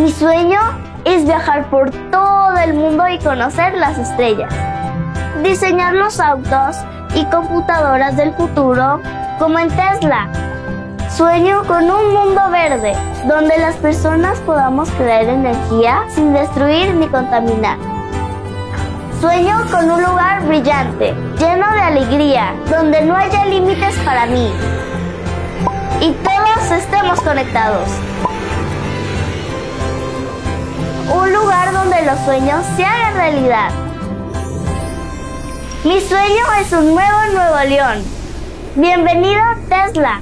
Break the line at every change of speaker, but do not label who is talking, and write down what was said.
Mi sueño es viajar por todo el mundo y conocer las estrellas. Diseñar los autos y computadoras del futuro como en Tesla. Sueño con un mundo verde donde las personas podamos crear energía sin destruir ni contaminar. Sueño con un lugar brillante, lleno de alegría, donde no haya límites para mí. Y todos estemos conectados. Los sueños se hagan realidad. Mi sueño es un nuevo Nuevo León. Bienvenido Tesla.